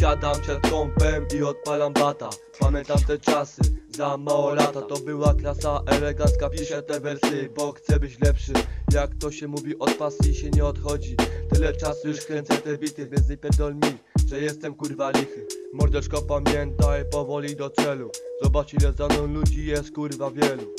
Siadam przed kąpem i odpalam bata. Pamiętam te czasy, za mało lata. To była klasa elegancka, piszę te wersy Bo chcę być lepszy. Jak to się mówi, od pasji się nie odchodzi. Tyle czasu już kręcę te bity Więc nie pierdol mi, że jestem kurwa lichy. Mordeczko pamiętaj, powoli do celu. Zobacz ile za mną ludzi jest kurwa wielu.